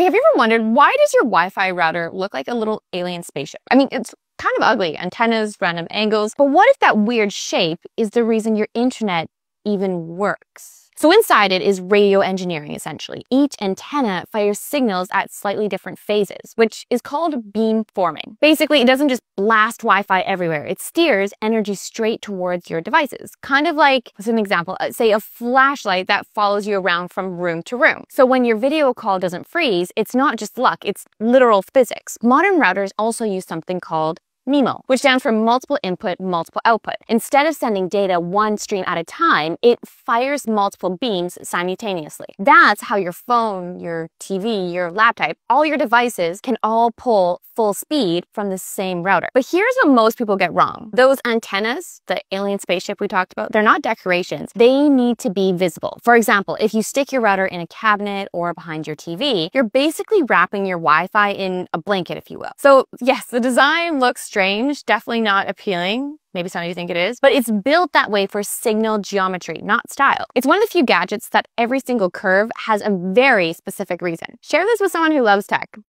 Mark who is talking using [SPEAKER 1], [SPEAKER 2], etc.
[SPEAKER 1] Okay, have you ever wondered why does your Wi-Fi router look like a little alien spaceship? I mean, it's kind of ugly, antennas, random angles, but what if that weird shape is the reason your internet even works? So inside it is radio engineering, essentially. Each antenna fires signals at slightly different phases, which is called beam forming. Basically, it doesn't just blast Wi-Fi everywhere. It steers energy straight towards your devices. Kind of like, as an example, uh, say a flashlight that follows you around from room to room. So when your video call doesn't freeze, it's not just luck, it's literal physics. Modern routers also use something called MIMO, which stands for multiple input, multiple output. Instead of sending data one stream at a time, it fires multiple beams simultaneously. That's how your phone, your TV, your laptop, all your devices can all pull full speed from the same router. But here's what most people get wrong. Those antennas, the alien spaceship we talked about, they're not decorations. They need to be visible. For example, if you stick your router in a cabinet or behind your TV, you're basically wrapping your Wi-Fi in a blanket, if you will. So yes, the design looks strange, definitely not appealing. Maybe some of you think it is, but it's built that way for signal geometry, not style. It's one of the few gadgets that every single curve has a very specific reason. Share this with someone who loves tech.